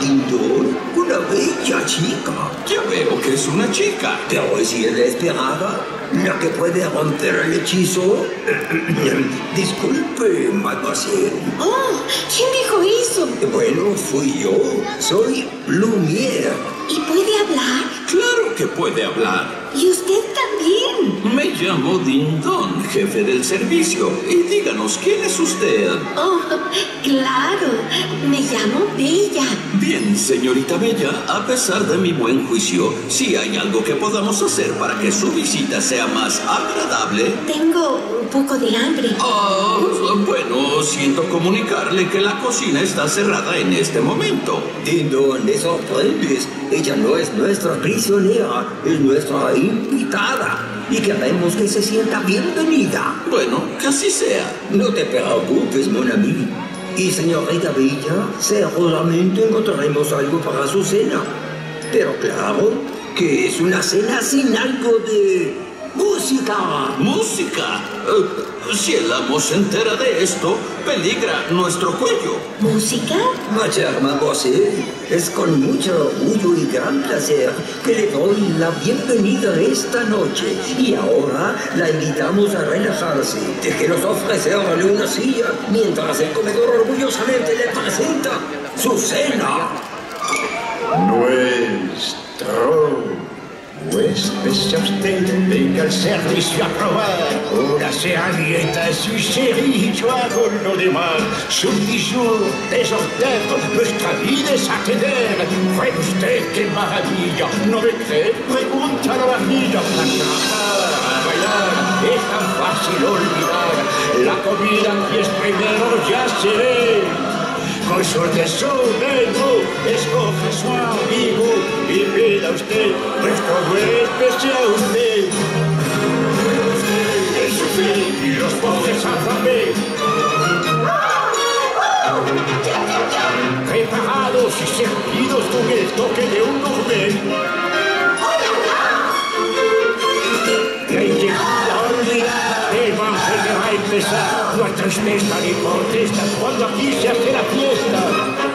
Una bella chica. Ya veo que es una chica. Pero si él esperaba, la que puede romper el hechizo. Disculpe, mademoiselle. Oh, ¿quién dijo eso? Bueno, fui yo. Soy Lumière. ¿Y puede hablar? Claro que puede hablar. ¿Y usted también? Me llamo Dindon, jefe del servicio. Y díganos, ¿quién es usted? Oh, claro. Me llamo Bella. Bien, señorita Bella, a pesar de mi buen juicio, si hay algo que podamos hacer para que su visita sea más agradable. Tengo un poco de hambre. Ah, bueno, siento comunicarle que la cocina está cerrada en este momento. Dindon, me sorprendes. Ella no es nuestra prisionera, es nuestra invitada. Y queremos que se sienta bienvenida. Bueno, que así sea. No te preocupes, mon ami. Y señorita Bella, seguramente encontraremos algo para su cena. Pero claro, que es una cena sin algo de música. ¿Música? Eh, si el amo se entera de esto, peligra nuestro cuello. ¿Música? Chère mademoiselle, es con mucho orgullo y gran placer que le doy la bienvenida esta noche. Y ahora la invitamos a relajarse. Déjenos ofrecerle una silla mientras el comedor orgullosamente le presenta su cena. Nuestro huésped sea usted, venga al servicio a probar. Una servieta suchérie, yo hago lo demás. Su jour, des orfèvres, nuestra vida es atender. ¿Cree usted qué maravilla? ¿No me cree? Pregunta a la vajilla. A bailar, es tan fácil olvidar. La comida aquí es primero, ya se ve. Consulte su menú, escoge su amigo y pida usted, nuestro huésped sea usted. Es usted y los pobres afame. Preparados y servidos con el toque de un a. No hay tristeza ni protesta cuando aquí se hace la fiesta.